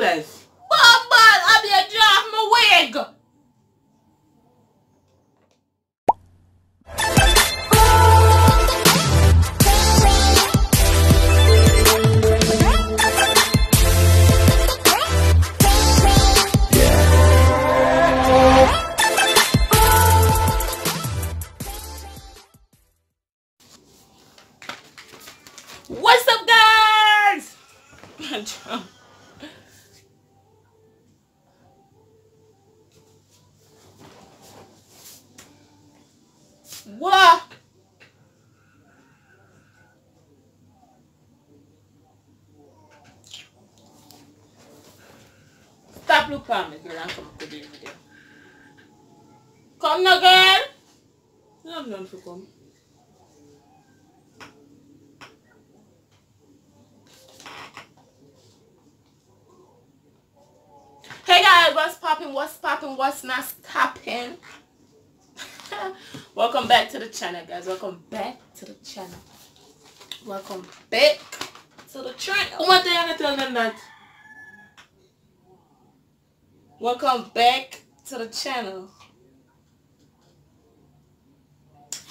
this? Bob, Bob, I'll be a drop my wig. Looking at girl, and come with the video. Come now, girl. You have none for come. Hey guys, what's popping? What's popping? What's not popping? Welcome back to the channel, guys. Welcome back to the channel. Welcome back to the channel. What day I tell them that? Welcome back to the channel.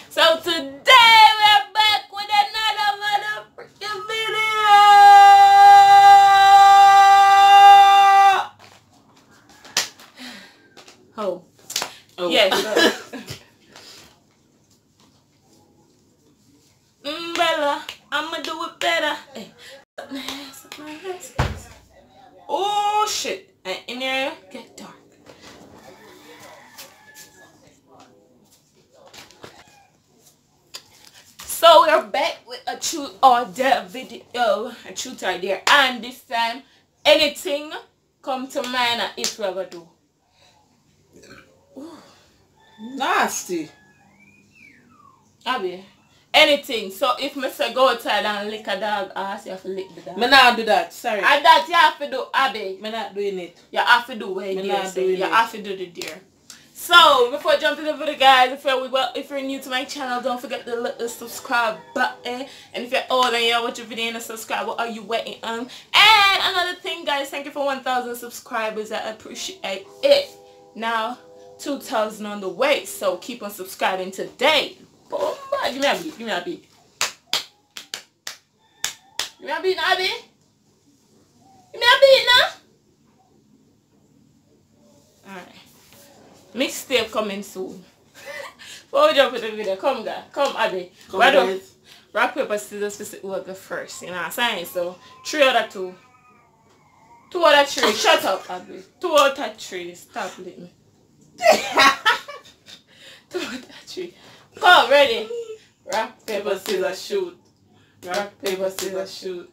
So today we're back with another motherfucking video. Oh. Oh. Yes. mm, Bella, I'ma do it better. Hey. Oh shit. And in there get dark. So we're back with a truth or dare video, a truth or dare, and this time anything come to mind and what we do. Nasty. Abby, anything. So if me say go outside and lick a dog ass, you have to lick the dog. Me not do that. Sorry. And that you have to do, Abby. Me not doing it. You have to do what Me you not say. You it. have to do the deer. So before I jump into the video, guys, if you're well, if you're new to my channel, don't forget to hit the subscribe button. And if you're old and you watch your video and subscribe, what are you waiting on? And another thing, guys, thank you for 1,000 subscribers. I appreciate it. Now, 2,000 on the way, so keep on subscribing today. Give me a beat. Give me a beat. Give me a beat, Abby. Give me a beat now. Alright. Mixtape coming soon. Before we jump into the video, come guys. Come Abby. Come Why don't rock paper scissors for will go first, you know what I'm saying? So three out of two. Two out of three. Shut up, Abby. Two out of three. Stop me. two out of three. Come, ready? Rock, paper, scissors, shoot. Rock, paper, scissors, shoot.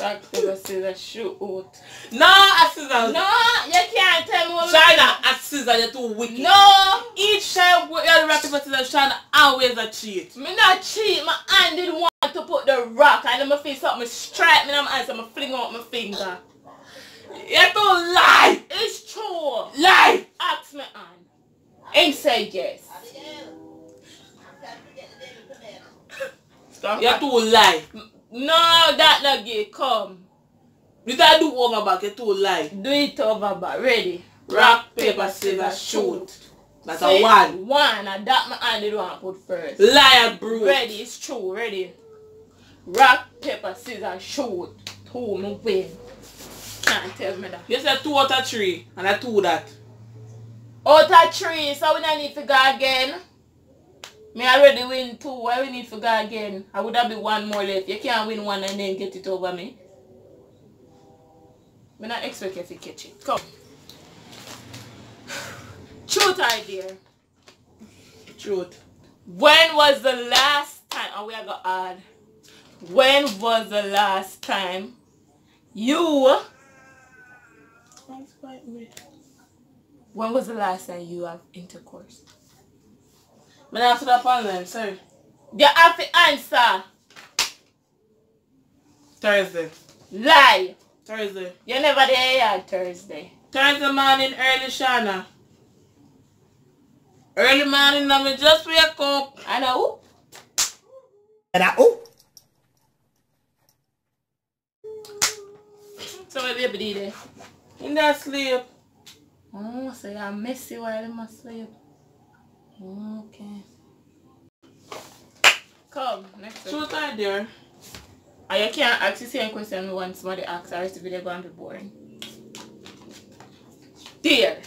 Rock, paper, scissors, shoot. No, a scissors. No, you can't tell me what we China, a scissors. You're too wicked. No, Each time we are the rap paper scissors, China always a cheat. me not cheat. My hand didn't want to put the rock. and then my face something strike me in my eyes and I fling out my finger. You're too lie. It's true. Lie. Ask me on. And say yes. Stop. You're too lie. No, that not gay. Come. You gotta do over back. You're too lie. Do it over back. Ready? Rock, paper, scissors, shoot. That's See? a one. One. And that my hand didn't want to put first. Liar, bro. Ready, it's true, ready. Rock, paper, scissors, shoot. Two, me win. Can't tell me that. You said two out of three, and I two that. Out of three, so we don't need to go again. Me already win two, why we need to go again? I would have be one more left. You can't win one and then get it over me. Me not expect you to catch it. Come. Truth idea. Truth. When was the last time, oh we are gonna add, when was the last time you, when was the last time you have intercourse? Man, after that online, sorry. You have to answer. Thursday. Lie. Thursday. You never there yet Thursday. Thursday morning, early Shawna. Early morning, I me just wake up. I know. And I, oh, So my baby did it. In that sleep. Oh, so you're messy while I'm asleep. Okay. Come, next one. Truth or dare? And you can't ask the same question when somebody asks or else the video going to be boring. Dear.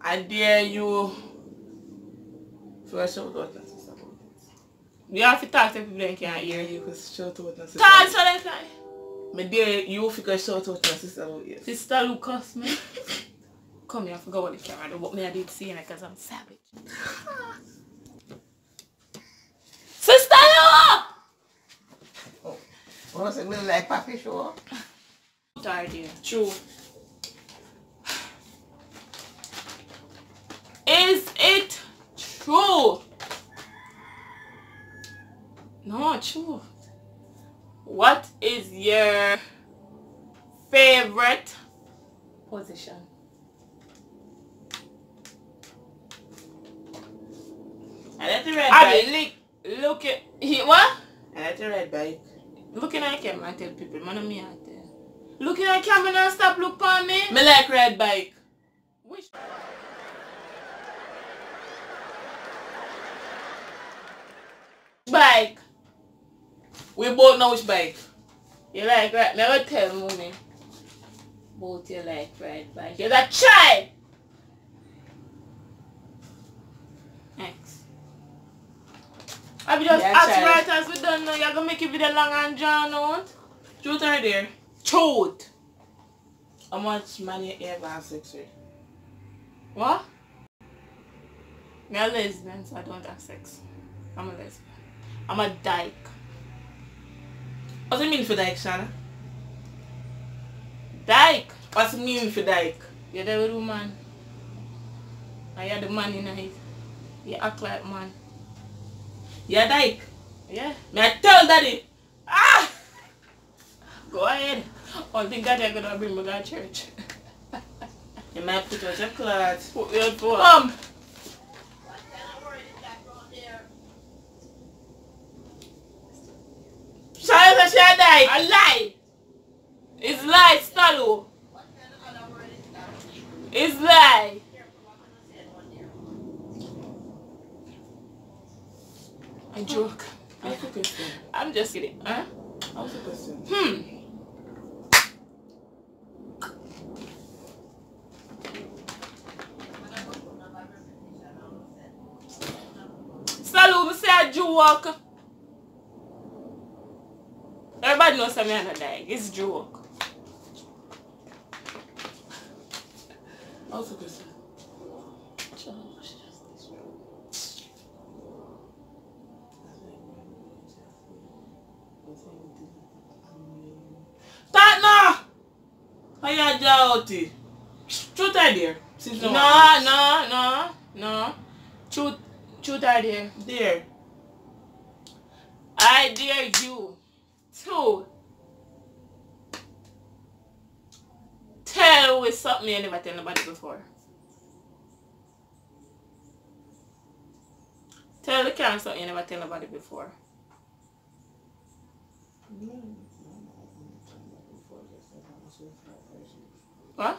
I dare you. First shout out to sister about it. You have to talk to people that can't I dare hear. you to shout out to sister. Talk so they can. Me dare you to shout out to sister about it. Sister Lucas, me. Come here, I forgot what the camera do, but me I did see it because I'm savage. Sister Lu! Oh, what's it look like Papi show? Tired here. True. Is it true? No, true. What is your favorite position? I let the red I bike. look, look at he, what? I the red bike. Looking at camera and tell people, man, me out there. Looking at camera and stop look for me. Me like red bike. Which? Bike. We both know which bike. You like right? Never tell mommy. Both you like right bike. You're a child. Next. I be just Yeah, ask child. right as we done now. You're gonna make it video long and drawn out. Truth or dare? Truth. How much money you ever have sex with? What? Me a lesbian, so I don't have sex. I'm a lesbian. I'm a dyke. What's it mean for dyke, Shawna? Dyke. What's it mean for dyke? You're the woman. And you're the man in it. You act like man. Yeah, dyke. Yeah. May I tell daddy. Ah! Go ahead. Only thing that you're gonna bring me to church. You might put out your clothes. Put your said she a. A lie. It's lie, Stalu. It's lie. I joke. What's the question? I'm just kidding. Huh? What's the question? Hmm. Salu, me say a joke. Everybody knows I'm not dying. It's joke. What's the question? How you doughty? Truth or dare? Since No, no no, no, no. Truth, truth are there. Dare. I dare you to tell with something you never tell nobody before. Tell the something you never tell nobody before. Mm. What?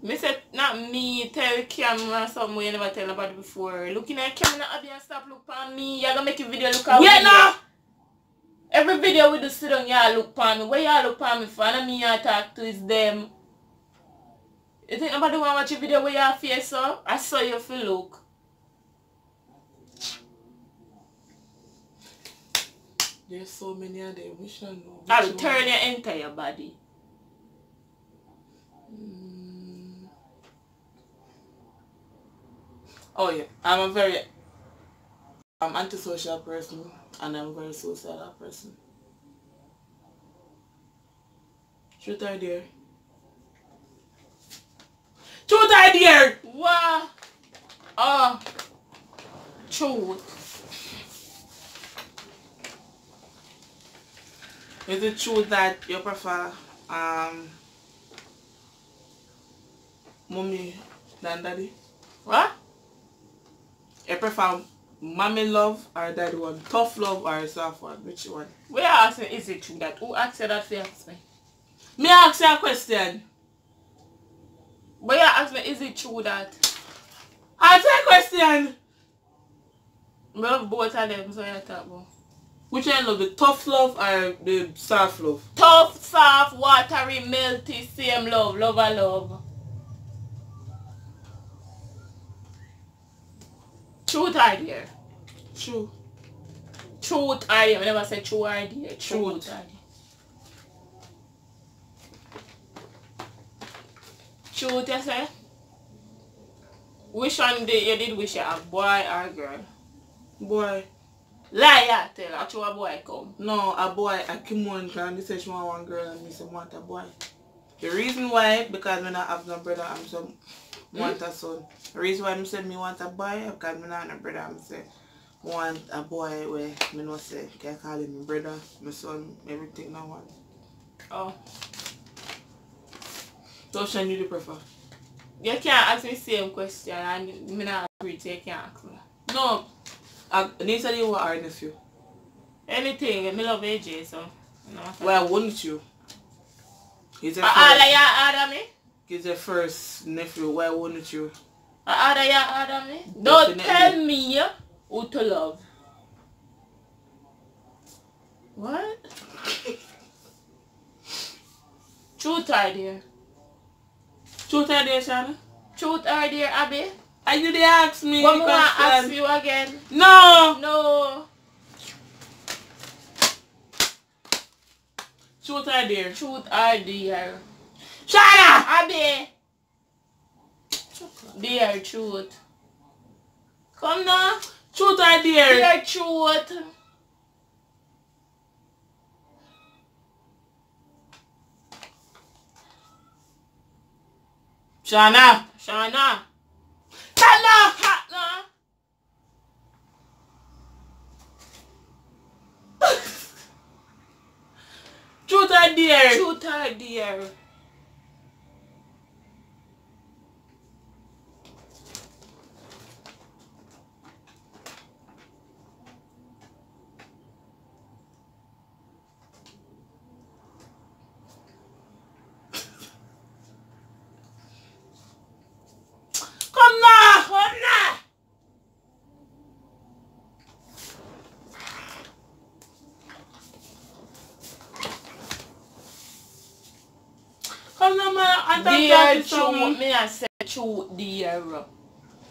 Me said not me tell the uh, camera something you never tell nobody before. Looking at camera not and stop look on me. You're gonna make a video look at Wait now! Every video we do sit on y'all look for me. Where y'all look for me for? And me y'all talk to is them. You think nobody wanna watch a video where y'all face up? I saw you feel look. There's so many of them. Which one? no? I will turn your entire body. Oh yeah, I'm a very I'm antisocial person and I'm a very social person. Truth or dare? Truth or dare? What? Oh. Truth. Is it true that you prefer um mommy than daddy? What? Prefer mommy love or daddy one? Tough love or soft one? Which one? We are asking is it true that who asked you that for ask me? Me ask you a question. But you ask me, is it true that? Answer a question. I love both of them, so you talk about. Which one love, the tough love or the soft love? Tough, soft, watery, melty, same love, love and love. Truth idea. True. Truth dare. I never say true idea. Truth. Truth. dare. Truth, you say? Which one did you did wish you a boy or girl? Boy. Liar, tell her. True a boy come. No, a boy, I came on and they said she want one girl and me say want a boy. The reason why, because when I have no brother, I'm so want a son. The reason why I said me want a boy, because me not have no brother, I'm say want a boy where me no say, can call him my brother, my son, everything I want. Oh. So one you do prefer? You can't ask me same question and me not agree so you can't ask me. No, I need to tell you what are nephew. Anything, me love AJ so. No. Why wouldn't you? He's a all ah, first, you order me? he's a first nephew, why wouldn't you? Uh, order me? Don't Definitely. tell me who to love. What? Truth or? Truth or Shawna? Truth or dare, Abby? Are you the ask me me want to ask you again. No! No. Truth or dare? Truth or dare? Shawna! Abby! Dare, truth. Come now. Truth or dare? Dare, truth. Shawna! Shawna. Shawna! Hot now. Truth or dare? Truth or dare? Come now! Come now! Come now, man. I Dear that truth, me I say truth, dear.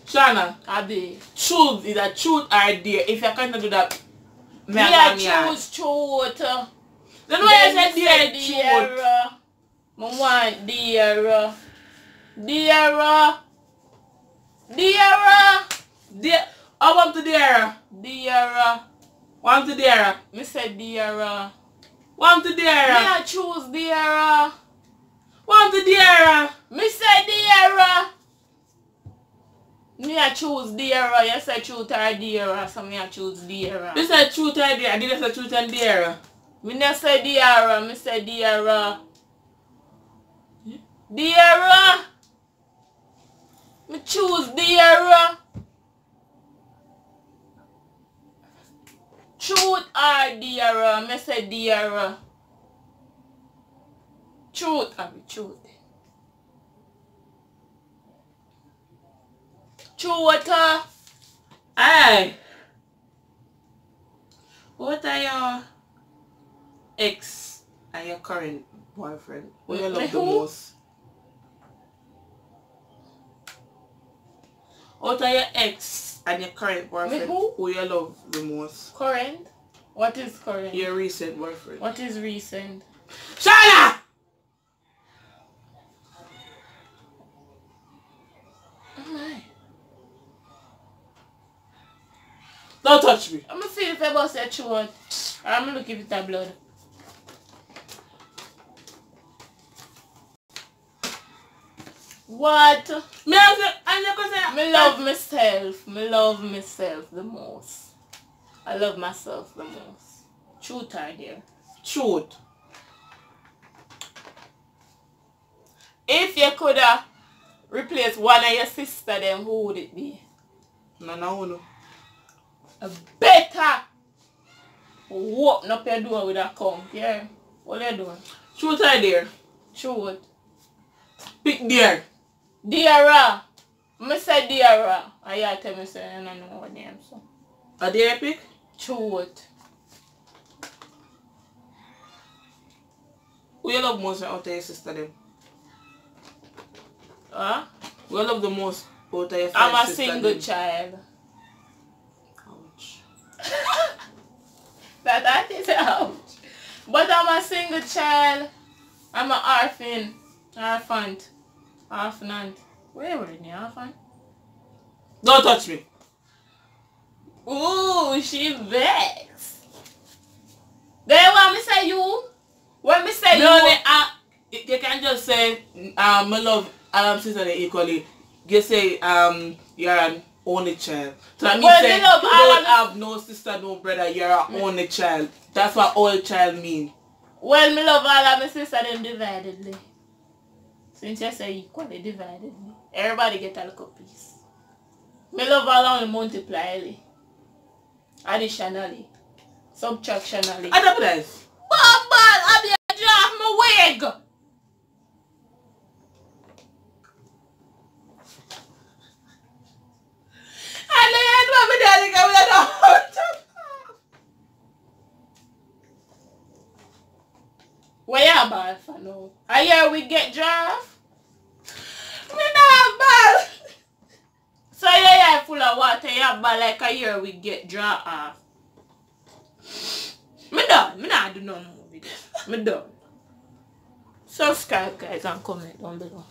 Shawna, Abby. truth is a truth dare. If you can't do that, me Me I I me choose truth. Then why you Then say me dare say truth? dear. Me want dear. Dear. Dear. Dare. I want to dare. Dear. Want to dare. Me say dear. Want to Me dare. I choose dear. Want to dare. Me say dear. Me I choose dear. You say truth or dear. So me I choose dear. You said truth or dare. I didn't say truth and dare. Me not say dear. Me say dear. Dear. Me choose dear. Truth or dear. Me say dear. Truth be truth. Truth. uh, Aye. What are your ex and your current boyfriend? Who you love the who? most? What are your ex and your current boyfriend? who? you love the most? Current. What is current? Your recent boyfriend. What is recent? Shawna! Alright. Don't touch me. I'm gonna feel if I bust your throat. I'm gonna if it's a blood. What? Me I say, and you can say, Me love myself. Me love myself the most. I love myself the most. Truth dare? Truth. If you coulda replace one of your sister, then who would it be? No, no, no. A better open up your door with a comb. Yeah. What are you doing? Truth or dare? True. Pick there. Diara. Me say Diara. I ya tell me say I don't know what name so. A dare pick? It. Who you love most out of your sister them? Huh? Who you love the most out of your I'm a single them? child. That that is out. But I'm a single child. I'm an orphan. Orphan. Orphanant. Where were you, orphan? Don't touch me. Ooh, she vexed. Then when me say you, when me say Me you, uh, you can just say, um, I love um, sister equally. You say, um, you're an only child. So that means Well, say, you don't have no sister, no brother, you're an mm. only child. That's what all child mean. well, me love all of my sister them dividedly. Since you say equally dividedly, everybody get a little piece. Me love all only multiplyly, additionally, subtractionally. This. Bob, Bob, I'm the drop my wig. And then what me daddy come with that Ball for now? I hear ah, we get draft. Me not bad. So your hair full of water, you ball like a year we get draw off. Ah. Me done. Me not do no more video. Me done. Subscribe guys and comment down below.